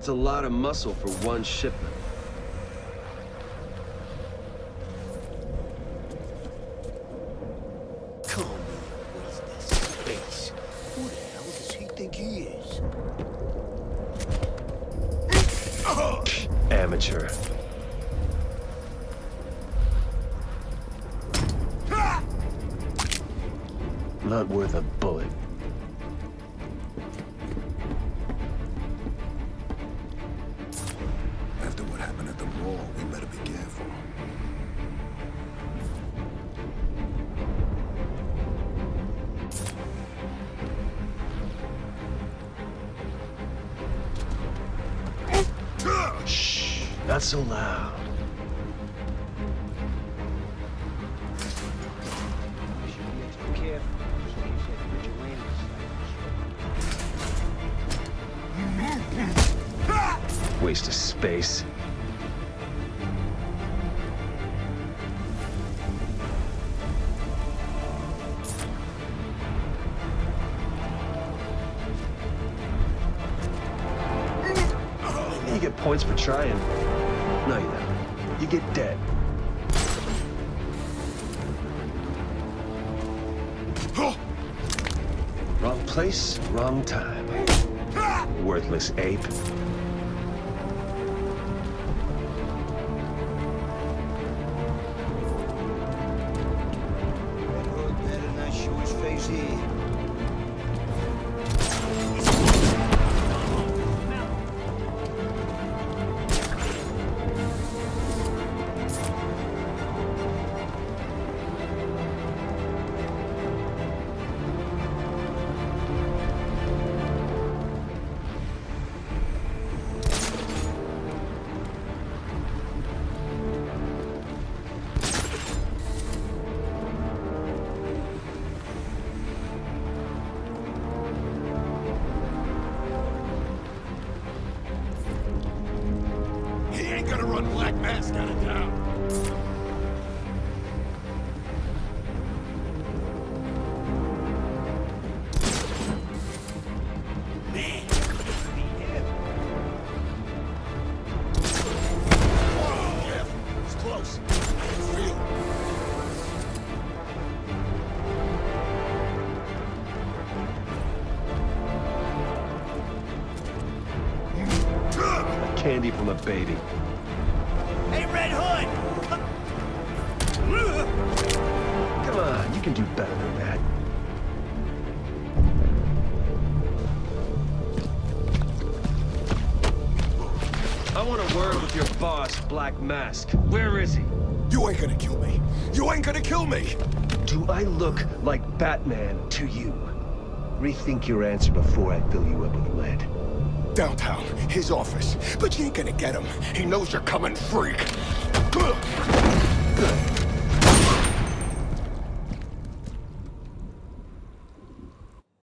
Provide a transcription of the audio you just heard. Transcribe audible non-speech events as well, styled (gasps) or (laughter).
That's a lot of muscle for one shipment. Come on, where's this space? Who the hell does he think he is? Amateur. Ah! Not worth a bullet. Not so loud. Waste of space. You get points for trying. No, you don't. You get dead. (gasps) Wrong place, wrong time. Worthless ape. Gonna run Black Mask out of town. Candy from a baby. Hey, Red Hood! Come- on, you can do better than that. I want a word with your boss, Black Mask. Where is he? You ain't gonna kill me. You ain't gonna kill me. Do I look like Batman to you? Rethink your answer before I fill you up with lead. Downtown, his office. But you ain't gonna get him. He knows you're coming, freak.